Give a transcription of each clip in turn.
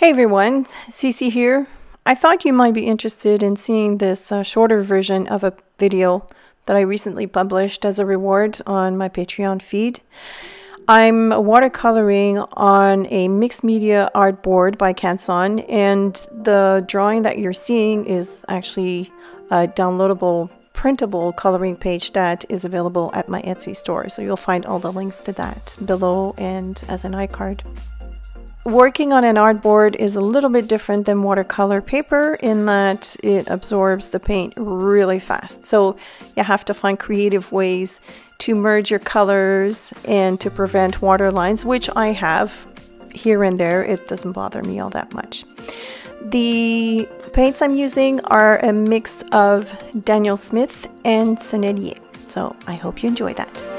Hey everyone, CeeCee here. I thought you might be interested in seeing this uh, shorter version of a video that I recently published as a reward on my Patreon feed. I'm watercoloring on a mixed media art board by Canson, and the drawing that you're seeing is actually a downloadable printable coloring page that is available at my Etsy store. So you'll find all the links to that below and as an iCard. Working on an artboard is a little bit different than watercolor paper in that it absorbs the paint really fast. So you have to find creative ways to merge your colors and to prevent water lines, which I have here and there. It doesn't bother me all that much. The paints I'm using are a mix of Daniel Smith and Sennelier. So I hope you enjoy that.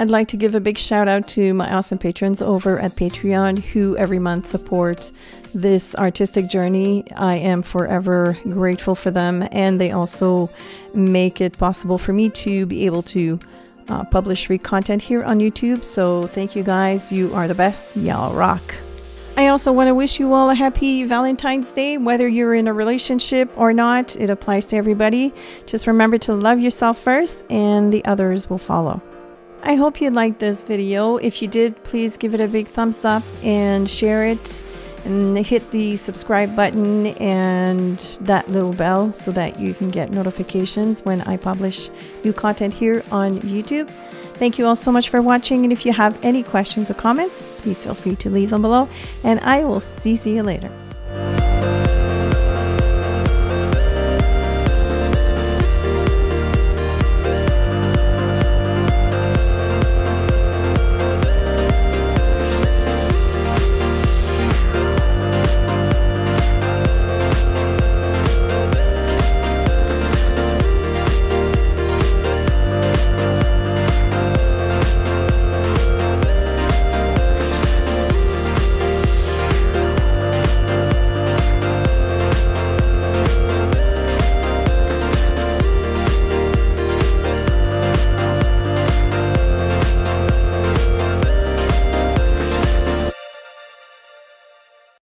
I'd like to give a big shout out to my awesome patrons over at Patreon who every month support this artistic journey. I am forever grateful for them, and they also make it possible for me to be able to uh, publish free content here on YouTube. So, thank you guys. You are the best. Y'all rock. I also want to wish you all a happy Valentine's Day, whether you're in a relationship or not. It applies to everybody. Just remember to love yourself first, and the others will follow. I hope you liked this video. If you did, please give it a big thumbs up and share it and hit the subscribe button and that little bell so that you can get notifications when I publish new content here on YouTube. Thank you all so much for watching and if you have any questions or comments, please feel free to leave them below and I will see you later.